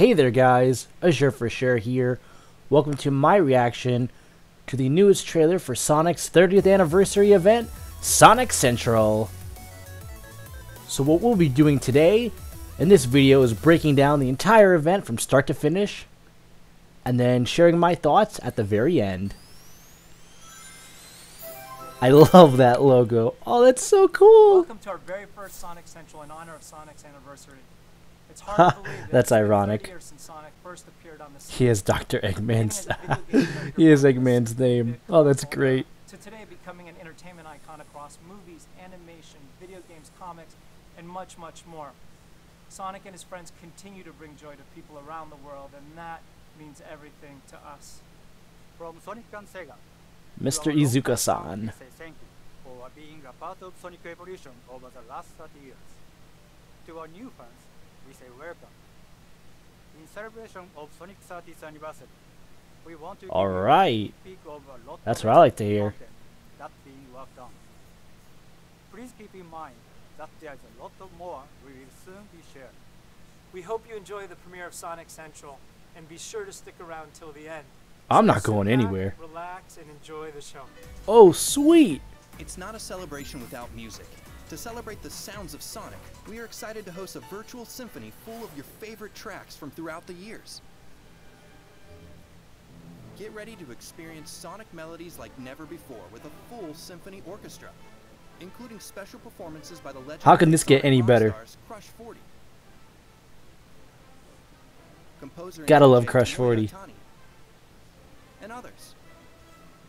Hey there guys, Azure for Sure here. Welcome to my reaction to the newest trailer for Sonic's 30th anniversary event, Sonic Central. So what we'll be doing today in this video is breaking down the entire event from start to finish, and then sharing my thoughts at the very end. I love that logo. Oh, that's so cool. Welcome to our very first Sonic Central in honor of Sonic's anniversary. That's it's been 30 ironic. years since Sonic first appeared on the scene. He is Dr. Eggman's. Even as a video game character he is Eggman's name. Oh, that's great. To today becoming an entertainment icon across movies, animation, video games, comics, and much, much more. Sonic and his friends continue to bring joy to people around the world, and that means everything to us. From Sonic and Sega. Mr. to our long-time Iizuka-san. fans, we say thank you for being a part of Sonic Evolution over the last 30 years. To our new fans, we say welcome. In celebration of Sonic's 30th anniversary, we want to give All you a right. sneak peek of a lot That's of what I like to hear. content That's being worked on. Please keep in mind that there's a lot of more we will soon be sharing. We hope you enjoy the premiere of Sonic Central, and be sure to stick around till the end. I'm not going anywhere. Relax and enjoy the show. Oh, sweet. It's not a celebration without music. To celebrate the sounds of Sonic, we are excited to host a virtual symphony full of your favorite tracks from throughout the years. Get ready to experience Sonic melodies like never before with a full symphony orchestra, including special performances by the legendary How can this get any better? Crush 40. Composer Gotta love Crush 40. And others.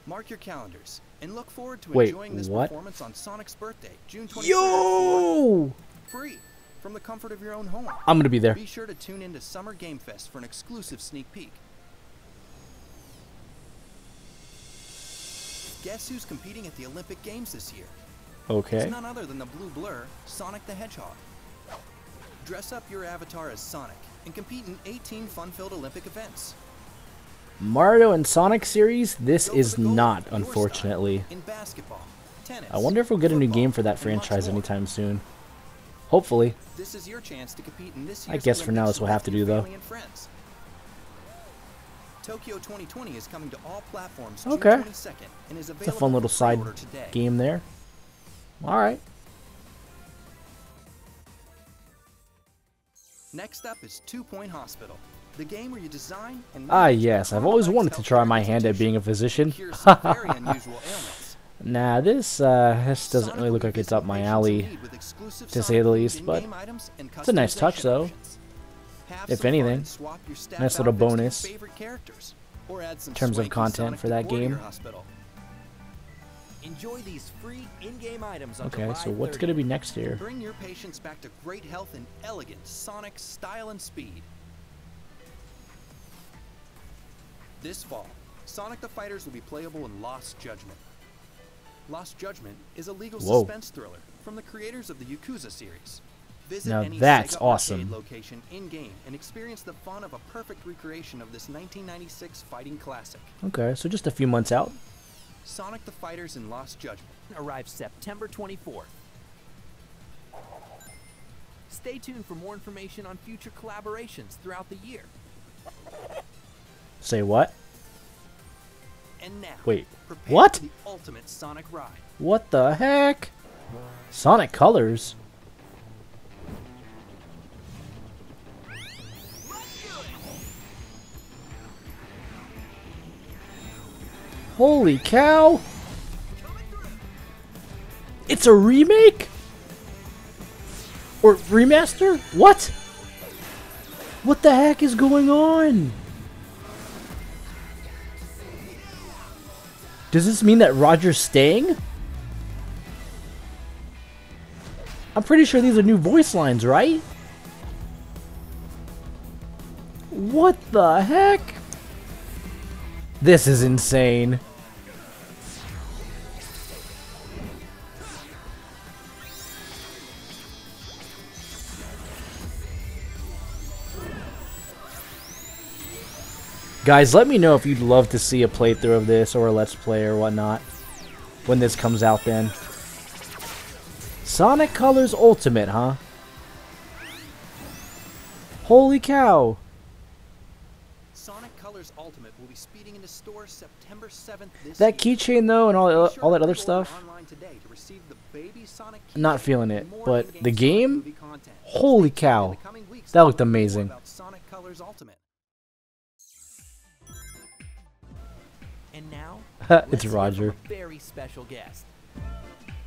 Mark your calendars and look forward to Wait, enjoying this what? performance on Sonic's birthday, June 23rd. Yo! Free from the comfort of your own home. I'm gonna be there. Be sure to tune in to Summer Game Fest for an exclusive sneak peek. Guess who's competing at the Olympic Games this year? Okay. It's none other than the blue blur, Sonic the Hedgehog. Dress up your avatar as Sonic and compete in 18 fun-filled Olympic events. Mario and Sonic series, this is not, unfortunately. In basketball, tennis, I wonder if we'll get a new game for that franchise anytime soon. Hopefully. This is your chance to compete in this I guess for now this will have to do, though. family and friends. Tokyo 2020 is coming to all platforms Okay. It's a fun little side game there. Alright. Next up is Two Point Hospital, the game where you design and Ah, yes. I've always wanted to try my hand at being a physician. and cure some very unusual ailments. Nah, this, uh, this doesn't really look like it's up my alley. need with exclusive to say the least, but in-game items and it's a nice touch, though. If anything. and swap your staff Nice little to bonus favorite characters, or add some in terms of content for that game. Enjoy these free in-game items on Okay, so what's gonna be next here? Bring your patients back to great health and elegant Sonic style and speed. This fall, Sonic the Fighters will be playable in Lost Judgment. Lost Judgment is a legal Whoa. suspense thriller from the creators of the Yakuza series. Visit Now any that's Sega awesome. location in-game and experience the fun of a perfect recreation of this 1996 fighting classic. Okay, so just a few months out. Sonic the Fighters in Lost Judgment. Arrives September 24th. Stay tuned for more information on future collaborations throughout the year. Say what? And now, Wait, what? the ultimate Sonic ride. What the heck? Sonic Colors? Holy cow! It's a remake? Or remaster? What? What the heck is going on? Does this mean that Roger's staying? I'm pretty sure these are new voice lines, right? What the heck? This is insane. Guys, let me know if you'd love to see a playthrough of this or a let's play or whatnot when this comes out then. Sonic Colors Ultimate, huh? Holy cow. Sonic Colors Ultimate will be speeding into stores September 7th this That keychain though, and all sure all that other stuff. today to receive the Baby Sonic Not feeling it, but the game? Holy Stay tuned in cow. the coming weeks That looked amazing. And now, it's let's hear from Roger. a very special guest.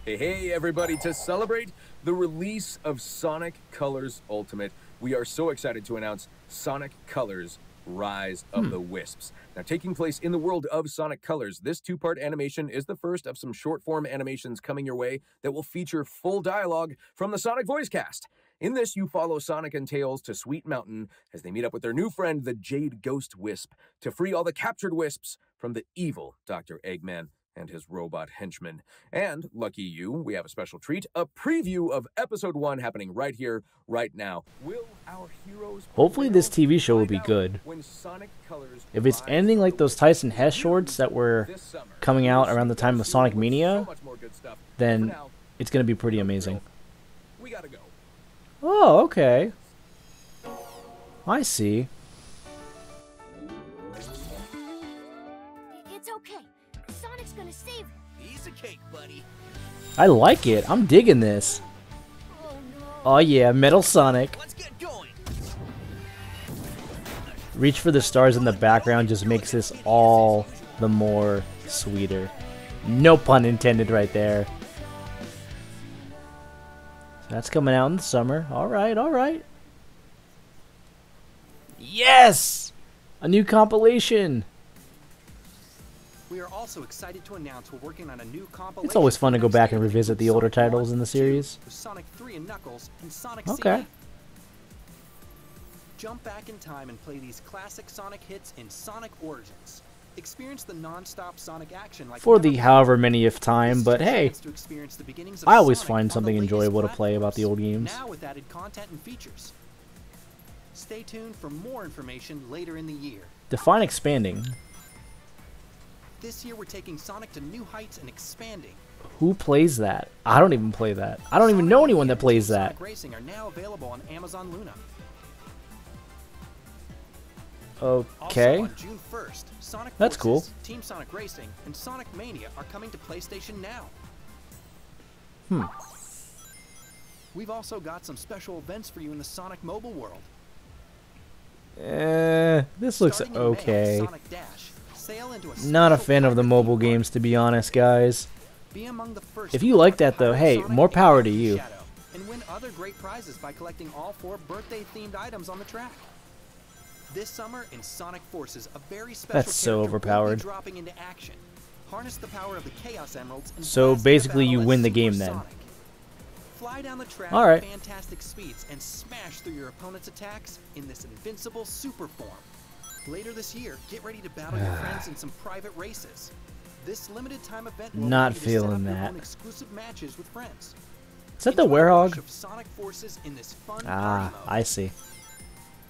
Hey, hey, everybody, to celebrate the release of Sonic Colors Ultimate, we are so excited to announce Sonic Colors Rise of hmm. the Wisps. Now, taking place in the world of Sonic Colors, this two part animation is the first of some short form animations coming your way that will feature full dialogue from the Sonic voice cast. In this, you follow Sonic and Tails to Sweet Mountain as they meet up with their new friend, the Jade Ghost Wisp, to free all the captured wisps from the evil Dr. Eggman and his robot henchmen. And, lucky you, we have a special treat a preview of episode one happening right here, right now. Will our heroes. Hopefully this? TV show will be good. when Sonic Colors If it's anything like those Tyson Hesse shorts that were summer. coming out around the time of Sonic Mania, so much more good stuff. For then it's gonna be pretty amazing. we gotta go. Oh, okay. I see. It's okay. Sonic's gonna save her. Piece of cake, buddy. I like it. I'm digging this. Oh no. Oh yeah, Metal Sonic. Let's get going. Reach for the stars in the background just makes this all the more sweeter. No pun intended right there. That's coming out in the summer. Alright, alright. Yes! A new compilation. We are also excited to announce we're working on a new compilation. It's always fun to go back and revisit the older titles in the series. Sonic 3 and Knuckles, and Sonic Okay. Jump back in time and play these classic Sonic hits in Sonic Origins. Experience the non-stop Sonic action like For the however many if time, but hey, to experience the beginnings of I always Sonic find something enjoyable to play about the old games. Now with added content and features. Stay tuned for more information later in the year. define expanding. This year we're taking Sonic to new heights and expanding. Who plays that? I don't even play that. I don't even know anyone that plays that. Racing are now available on Amazon Luna. Okay. Also, on June 1st, Sonic That's cool. Team Sonic Racing, and Sonic Mania are coming to PlayStation Now. Hmm. We've also got some special events for you in the Sonic mobile world. Eh, this looks Starting in May, okay. Sonic Dash, a Not a fan of the mobile games, to be honest, guys. Be among the first If you like that, though, hey, Sonic more power to you. Shadow, and win other great prizes by collecting all four birthday-themed items on the track. This summer in Sonic Forces, a very special That's so character will be overpowered. dropping into action. Harness the power of the Chaos Emeralds and So basically you win the game then. Fly down the track All right. at fantastic speeds and smash through your opponent's attacks in this invincible super form. Later this year, get ready to battle your friends in some private races. This limited time event will Not allow you to set up feeling that. exclusive matches with friends. Is that the Enjoy rush Werehog? Sonic Forces in this fun Ah. I see.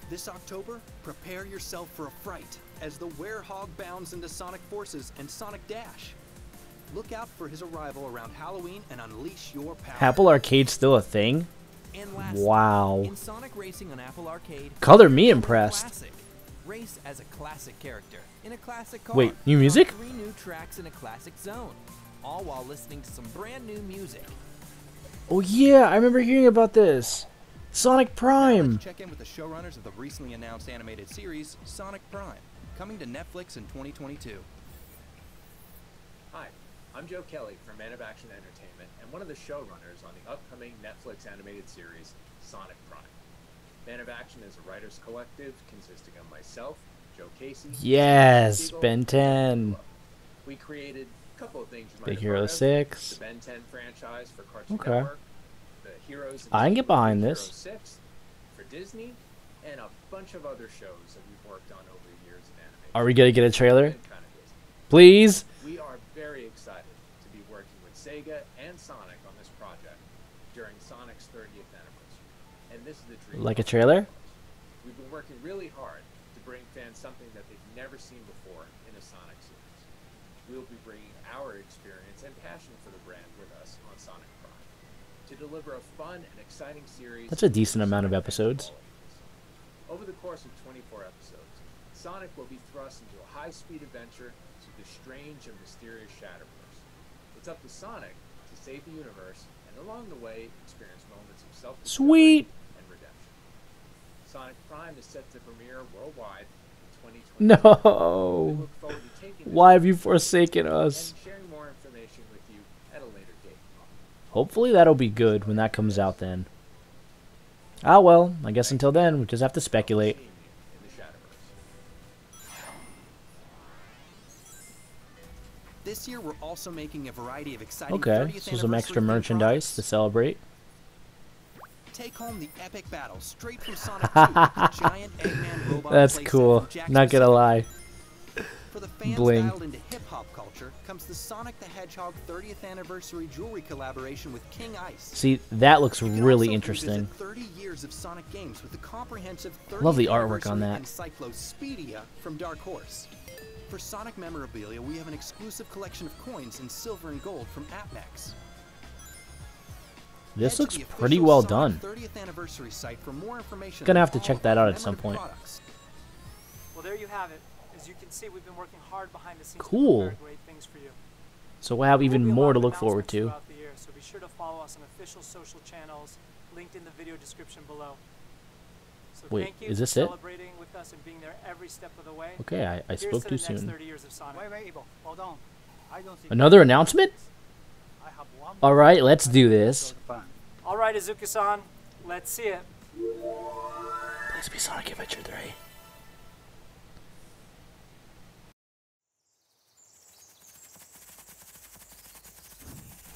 This October, prepare yourself for a fright as the Werehog bounds into Sonic Forces and Sonic Dash. Look out for his arrival around Halloween and unleash your power. Apple Arcade's still a thing? Wow. in Sonic Racing on Apple Arcade, Color me impressed. Race as a classic character in a classic car. Wait, new music? Three new tracks in a classic zone, all while listening to some brand new music. Oh yeah, I remember hearing about this. Sonic Prime. Let's check in with the showrunners of the recently announced animated series Sonic Prime, coming to Netflix in 2022. Hi, I'm Joe Kelly from Man of Action Entertainment and one of the showrunners on the upcoming Netflix animated series Sonic Prime. Man of Action is a writers collective consisting of myself, Joe Casey, Yes, Seagle, Ben 10. We created a couple of things you might Big Hero of. 6. The Ben 10 franchise for Cartoon Okay. Network, the Heroes. I can get behind Hero this. 6 for Disney, and a bunch of other shows that we've worked on over the years in animation. Are we gonna get a trailer? Please? We are very excited to be working with Sega and Sonic on this project during Sonic's 30th anniversary. And this is the dream. Like a trailer? We've been working really hard to bring fans something that they've never seen before in a Sonic series. We'll be bringing our experience and passion for the brand with us on Sonic to deliver a fun and exciting series. That's a decent amount of episodes. Over the course of 24 episodes, Sonic will be thrust into a high-speed adventure through the strange and mysterious Shadowverse. It's up to Sonic to save the universe, and along the way, experience moments of self-discovery Sweet. and redemption. Sonic Prime is set to premiere worldwide in 2020. No. look forward to taking this Why have you forsaken us? and sharing more information with you at a later date. Hopefully that'll be good when that comes out then. Ah well, I guess until then we just have to speculate. Seeing you in the Shadowverse. This year, we're also making a variety of exciting Okay, so some extra merchandise to celebrate. Take home the epic battle straight from Sonic 2, giant Eggman robot That's cool. Not gonna lie. For the fans Bling. dialed into hip hop culture comes the Sonic the Hedgehog 30th anniversary jewelry collaboration with King Ice. See, that looks You can really also interesting. revisit 30 years of Sonic games with the comprehensive 30th Love the artwork on that. Encyclopedia from Dark Horse. For Sonic memorabilia, we have an exclusive collection of coins in silver and gold from Apmex. This Head looks pretty well Sonic done. 30th anniversary site for more information Gonna have to check that out at some point. products. Well, there you have it. As you can see, we've been working hard behind the scenes Cool. to great things for you. So we'll have even be a more to look forward to. the year, so be sure to follow us on official social channels linked in the video description below. So Wait, thank you is for this it? celebrating with us and being there every step of the way. Okay, I, I spoke to too soon. 30 years of Sonic. Wait, wait, Evo, hold on. I don't think Another announcement? I have one Alright, let's do this. show the fans. All right, Iizuka-san, let's see it. Please be Sonic Adventure 3.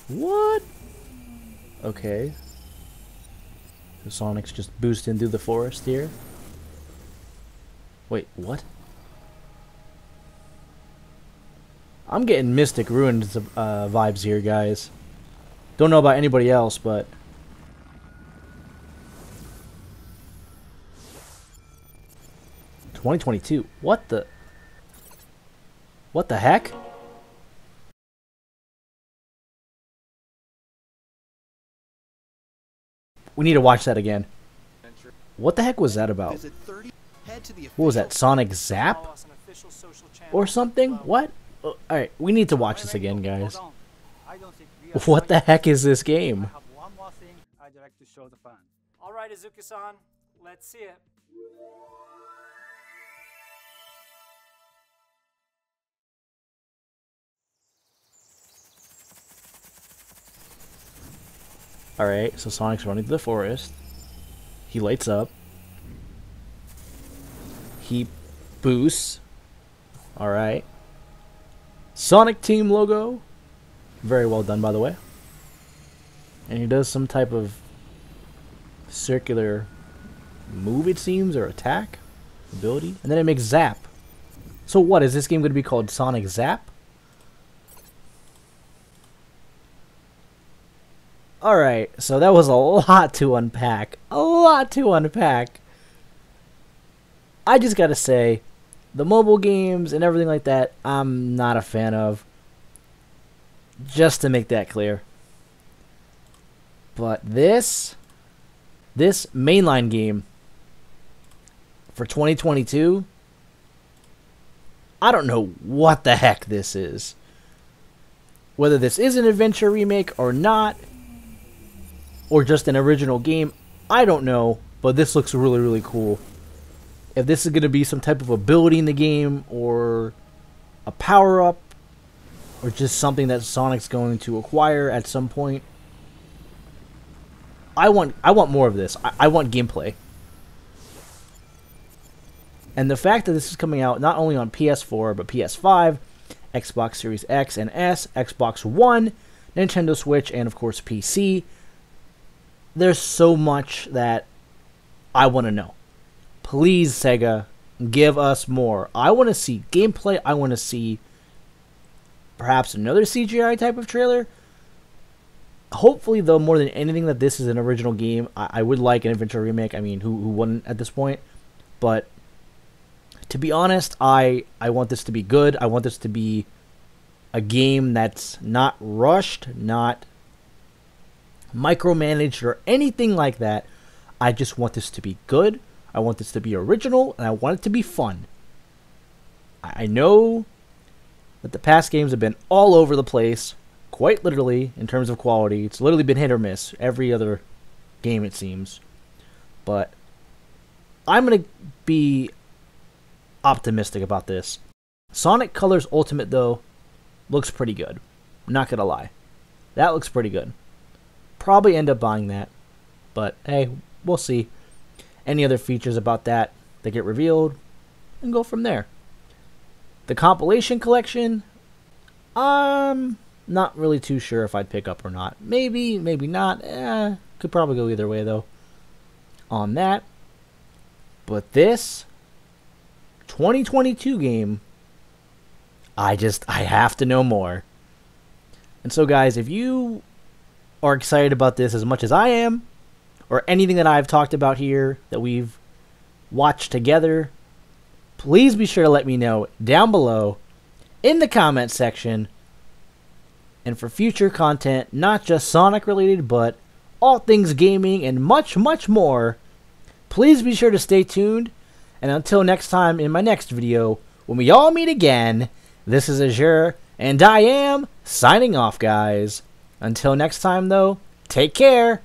What? Okay. So Sonic's just boosting through the forest here. Wait, what? I'm getting Mystic Ruins uh, vibes here, guys. Don't know about anybody else, but Twenty twenty two. What the? What the heck? We need to watch that again. What the heck was that about? Visit 30 head to the What was that? Sonic Zap Follow us on official social channels or something? What? Oh, all right, we need to watch this again, guys. hold on. I don't think we are What the heck is this game? have one more thing I'd like to show the fans. All right, Iizuka-san, let's see it. All right, so Sonic's running through the forest. He lights up. He boosts. All right. Sonic Team logo. Very well done, by the way. And he does some type of circular move, it seems, or attack ability. And then it makes Zap. So what, is this game going to be called Sonic Zap? Alright, so that was a lot to unpack. A lot to unpack. I just gotta say, the mobile games and everything like that, I'm not a fan of. Just to make that clear. But this, this mainline game for 2022, I don't know what the heck this is. Whether this is an adventure remake or not, or just an original game, I don't know, but this looks really, really cool. If this is going to be some type of ability in the game, or a power up, or just something that Sonic's going to acquire at some point, I want I want more of this. I, I want gameplay. And the fact that this is coming out not only on PS4 but PS5, Xbox Series X and S, Xbox One, Nintendo Switch, and of course PC, there's so much that I want to know. Please, Sega, give us more. I want to see gameplay. I want to see perhaps another CGI type of trailer. Hopefully, though, more than anything, that this is an original game. I, I would like an adventure remake. I mean, who who wouldn't at this point? But to be honest, I I want this to be good. I want this to be a game that's not rushed, not micromanaged or anything like that. I just want this to be good. I want this to be original and I want it to be fun. I know that the past games have been all over the place, quite literally, in terms of quality. It's literally been hit or miss every other game, it seems. But I'm going to be optimistic about this. Sonic Colors Ultimate, though, looks pretty good. not going to lie. That looks pretty good. Probably end up buying that. But hey, we'll see. Any other features about that that get revealed, and go from there. The compilation collection, I'm not really too sure if I'd pick up or not. Maybe, maybe not. Eh, could probably go either way though. On that. But this 2022 game, I just I have to know more. And so guys, if you are excited about this as much as I am, or anything that I've talked about here that we've watched together, please be sure to let me know down below in the comment section. And for future content, not just Sonic related, but all things gaming and much, much more, please be sure to stay tuned. And until next time in my next video, when we all meet again, this is Azure, and I am signing off, guys. Until next time, though, take care.